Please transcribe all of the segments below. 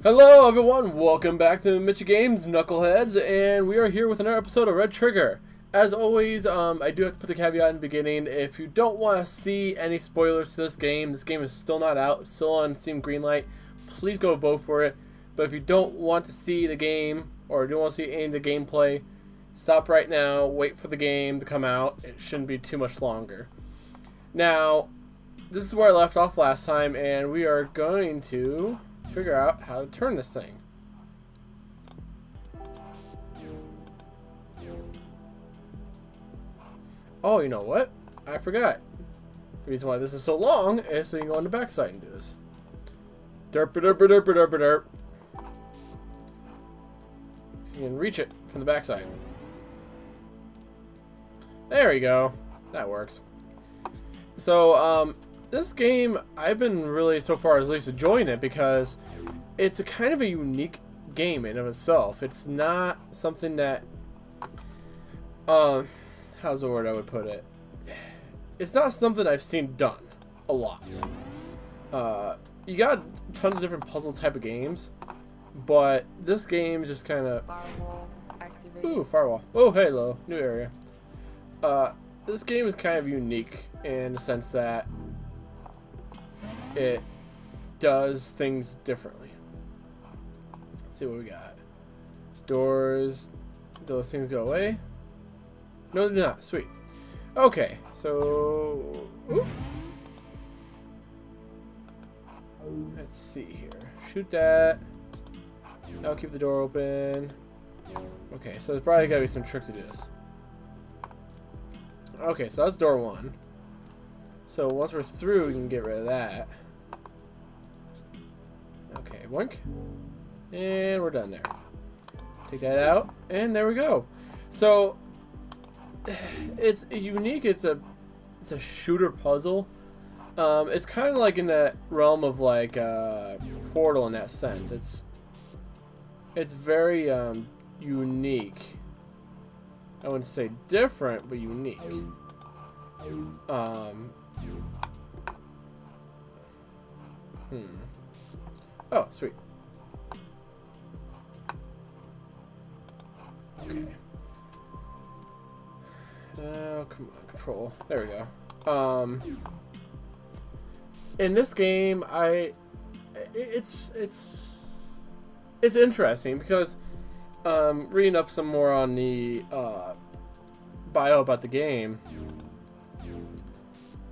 Hello everyone, welcome back to Mitchey Games Knuckleheads, and we are here with another episode of Red Trigger. As always, um, I do have to put the caveat in the beginning, if you don't want to see any spoilers to this game, this game is still not out, it's still on Steam Greenlight, please go vote for it. But if you don't want to see the game, or don't want to see any of the gameplay, stop right now, wait for the game to come out, it shouldn't be too much longer. Now, this is where I left off last time, and we are going to figure out how to turn this thing. Oh, you know what? I forgot. The reason why this is so long is so you can go on the backside and do this. Derp derp derp derp derp. So you can reach it from the backside. There we go. That works. So, um, this game, I've been really, so far at least, enjoying it because it's a kind of a unique game in of itself. It's not something that, uh, how's the word I would put it? It's not something I've seen done a lot. Uh, you got tons of different puzzle type of games, but this game just kind of... Ooh, firewall. Oh, hello. New area. Uh, this game is kind of unique in the sense that it does things differently. Let's see what we got. Doors. Those things go away. No, they're not. Sweet. Okay, so... Oop. Let's see here. Shoot that. That'll keep the door open. Okay, so there's probably gotta be some trick to do this. Okay, so that's door one. So once we're through, we can get rid of that. Okay, boink. And we're done there. Take that out, and there we go. So it's unique. It's a it's a shooter puzzle. Um, it's kind of like in that realm of like uh, Portal in that sense. It's it's very um, unique. I wouldn't say different, but unique. Um, hmm. Oh, sweet. Okay. Oh, come on, control. There we go. Um, in this game, I, it's, it's, it's interesting because, um, reading up some more on the, uh, bio about the game,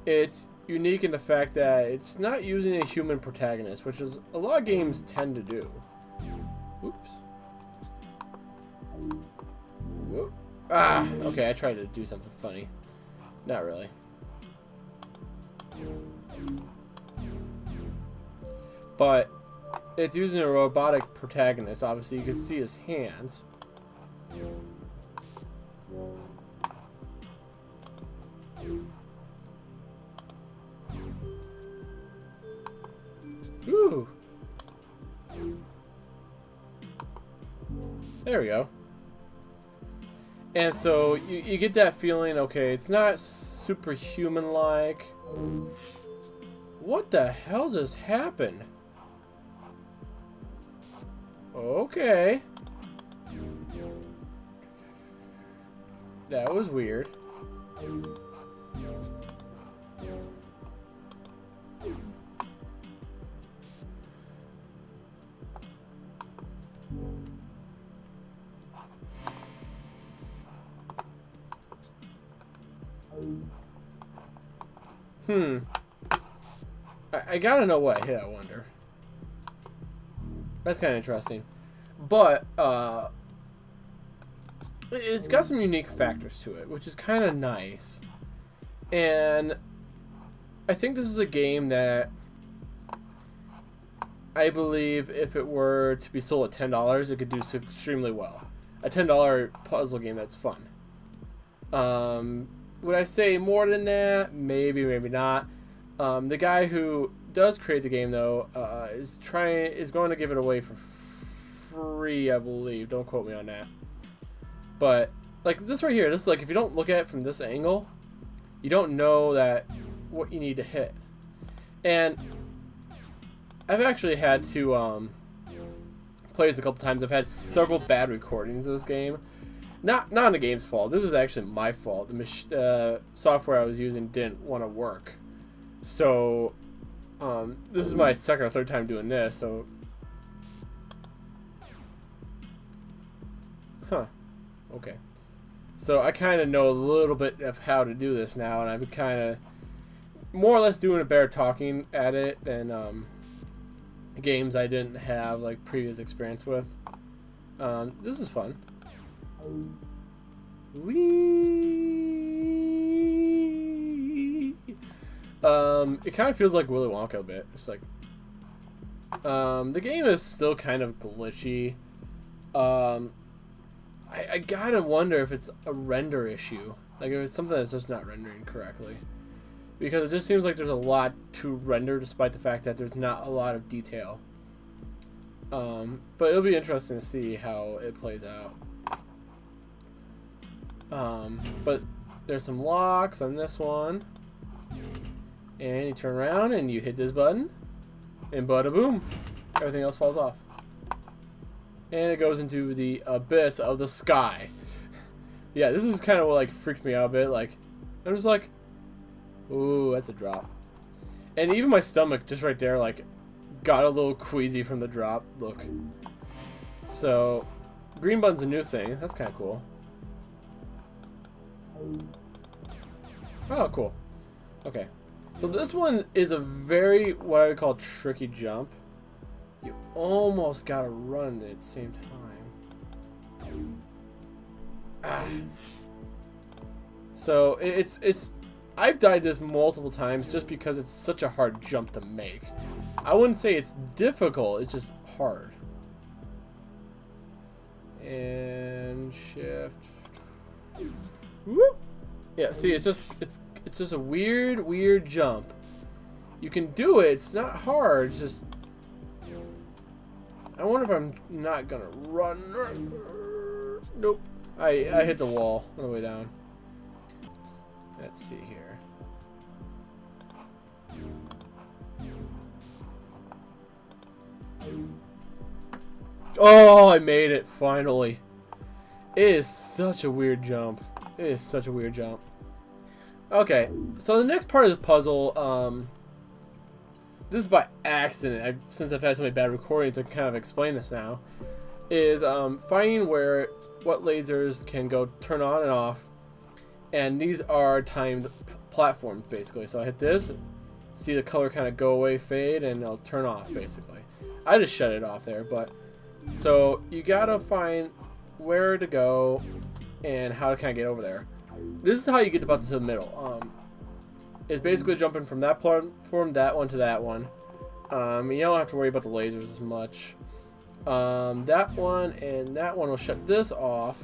it's unique in the fact that it's not using a human protagonist, which is a lot of games tend to do. Oops. Whoop. Ah, okay, I tried to do something funny. Not really. But it's using a robotic protagonist. Obviously, you can see his hands. There we go. And so you, you get that feeling, okay, it's not superhuman-like. What the hell just happened? Okay. That was weird. Hmm. I, I gotta know what hit, I wonder. That's kind of interesting. But, uh... it- It's got some unique factors to it, which is kind of nice. And... I think this is a game that... I believe if it were to be sold at $10, it could do extremely well. A $10 puzzle game that's fun. Um, would I say more than that? Maybe, maybe not. Um, the guy who does create the game, though, uh, is trying is going to give it away for free, I believe. Don't quote me on that. But like this right here, this is like if you don't look at it from this angle, you don't know that what you need to hit. And I've actually had to um, played this a couple times. I've had several bad recordings of this game. Not not the game's fault. This is actually my fault. The uh, software I was using didn't want to work. So, um, this is my second or third time doing this. So, huh? Okay. So I kind of know a little bit of how to do this now, and been kind of more or less doing a better talking at it than um, games I didn't have like previous experience with. Um, this is fun. Wee. Um, it kind of feels like Willy Wonka a bit. It's like, um, the game is still kind of glitchy. Um, I, I gotta wonder if it's a render issue. Like if it's something that's just not rendering correctly. Because it just seems like there's a lot to render despite the fact that there's not a lot of detail. Um, but it'll be interesting to see how it plays out. Um, but there's some locks on this one. And you turn around and you hit this button. And bada boom. Everything else falls off. And it goes into the abyss of the sky. yeah, this is kind of what like freaked me out a bit. Like, I was like, ooh, that's a drop. And even my stomach, just right there, like, got a little queasy from the drop. Look. So, green button's a new thing. That's kind of cool. Oh, cool. Okay. So this one is a very, what I would call tricky jump. You almost gotta run at the same time. Ah. So it's, it's, I've died this multiple times just because it's such a hard jump to make. I wouldn't say it's difficult, it's just hard. And shift. Yeah, see, it's just it's it's just a weird, weird jump. You can do it. It's not hard. It's just I wonder if I'm not gonna run. Nope. I I hit the wall on the way down. Let's see here. Oh, I made it finally. It is such a weird jump. It is such a weird jump. Okay, so the next part of this puzzle, um, this is by accident, I've, since I've had so many bad recordings, I can kind of explain this now, is um, finding where, what lasers can go turn on and off, and these are timed platforms, basically. So I hit this, see the color kind of go away, fade, and it'll turn off, basically. I just shut it off there, but, so you gotta find where to go and how to kind of get over there. This is how you get the button to the middle. Um, it's basically jumping from that platform, that one to that one. Um, you don't have to worry about the lasers as much. Um, that one and that one will shut this off.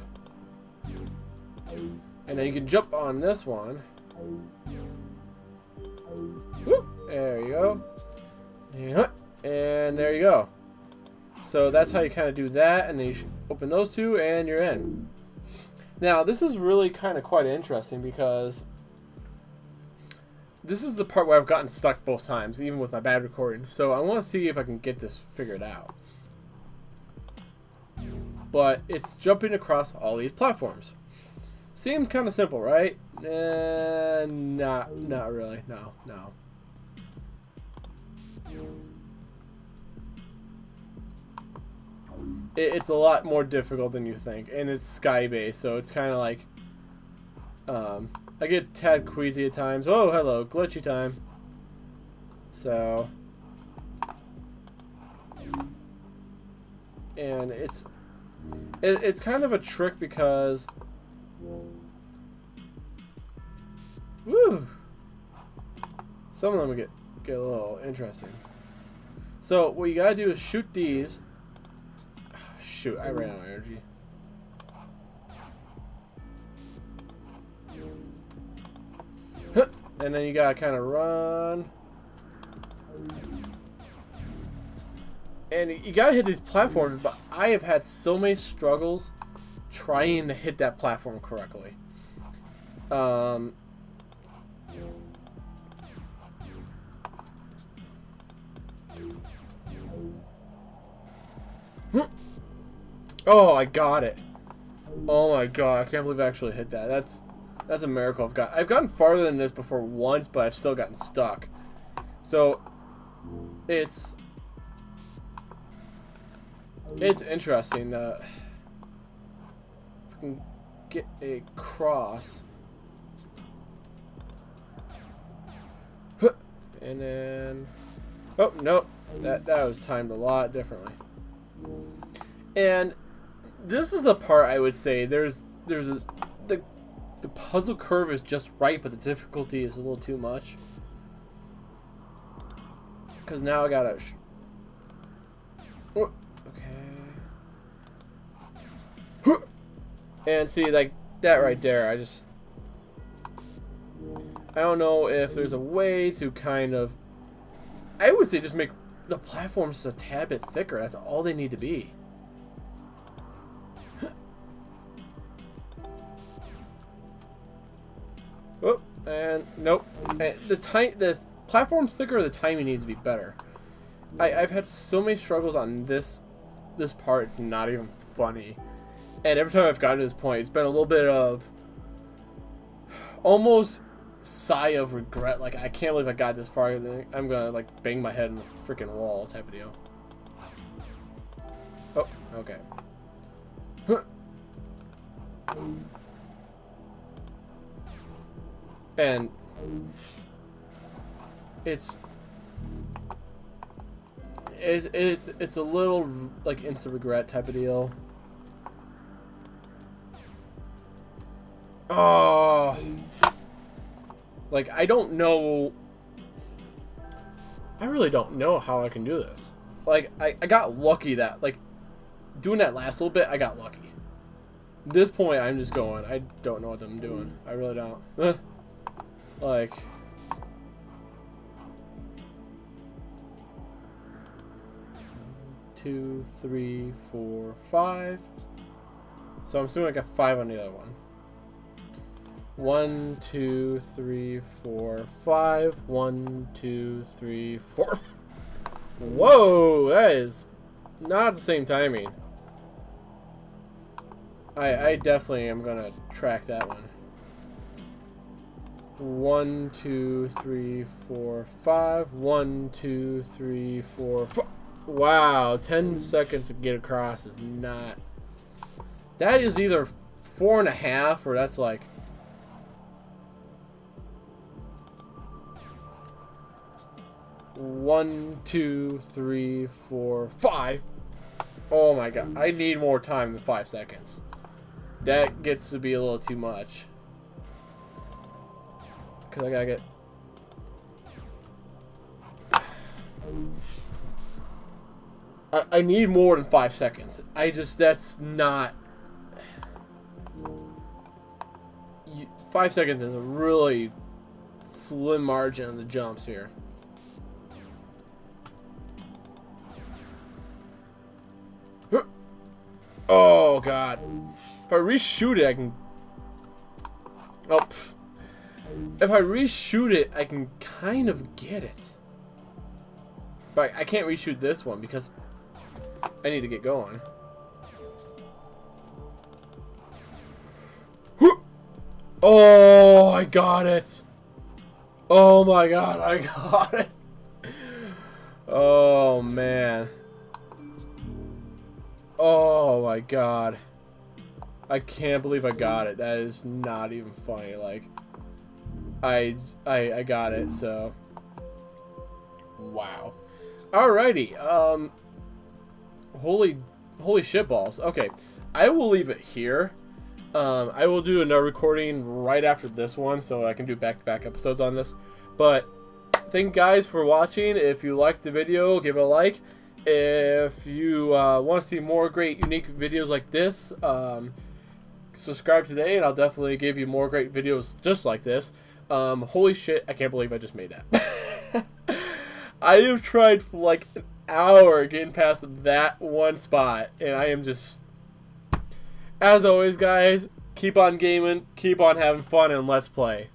And then you can jump on this one. Whoop, there you go. And there you go. So that's how you kind of do that, and then you open those two, and you're in. Now, this is really kind of quite interesting because this is the part where I've gotten stuck both times, even with my bad recordings. So I want to see if I can get this figured out. But it's jumping across all these platforms. Seems kind of simple, right? Uh, not, not really. No, no. It, it's a lot more difficult than you think, and it's sky based, so it's kind of like um, I get tad queasy at times. Oh, hello, glitchy time. So, and it's it, it's kind of a trick because woo, some of them get get a little interesting. So what you gotta do is shoot these Shoot, I ran out of energy. And then you gotta kind of run. And you gotta hit these platforms, but I have had so many struggles trying to hit that platform correctly. Um, Oh, I got it. Oh my god, I can't believe I actually hit that. That's that's a miracle. I've got I've gotten farther than this before once, but I've still gotten stuck. So it's it's interesting that if we can get a cross. And then Oh nope. That that was timed a lot differently. And this is the part I would say there's there's a the the puzzle curve is just right, but the difficulty is a little too much. Cause now I gotta. Oh, okay. And see, like that right there, I just. I don't know if there's a way to kind of. I would say just make the platforms a tad bit thicker. That's all they need to be. The time the platform's thicker, the timing needs to be better. I, I've had so many struggles on this this part, it's not even funny. And every time I've gotten to this point, it's been a little bit of almost sigh of regret. Like, I can't believe I got this far. I'm gonna, like, bang my head in the freaking wall type of deal. Oh, okay. And it's it's it's it's a little like instant regret type of deal. Oh, like I don't know. I really don't know how I can do this. Like I, I got lucky that like doing that last little bit I got lucky. this point I'm just going. I don't know what I'm doing. I really don't. Like... Two, three, four, five. So I'm assuming I got five on the other one. One, two, three, four, five. One, two, three, four. Whoa, that is not the same timing. I, I definitely am gonna track that one. One, two, three, four, five. One, two, three, four, five. Wow, 10 seconds to get across is not... That is either four and a half, or that's like... One, two, three, four, five. Oh my god, I need more time than five seconds. That gets to be a little too much. Because I gotta get... I, I need more than five seconds. I just, that's not... You, five seconds is a really slim margin on the jumps here. Oh, God. If I reshoot it, I can... Oh. If I reshoot it, I can kind of get it. But I can't reshoot this one because I need to get going. Oh, I got it. Oh my god, I got it. Oh man. Oh my god. I can't believe I got it. That is not even funny. Like, I, I, I got it, so. Wow. Alrighty, um, holy, holy shit balls. Okay, I will leave it here. Um, I will do another recording right after this one, so I can do back-to-back -back episodes on this. But, thank you guys for watching. If you liked the video, give it a like. If you uh, want to see more great, unique videos like this, um, subscribe today, and I'll definitely give you more great videos just like this. Um, holy shit, I can't believe I just made that. I have tried like an hour getting past that one spot, and I am just... As always, guys, keep on gaming, keep on having fun, and let's play.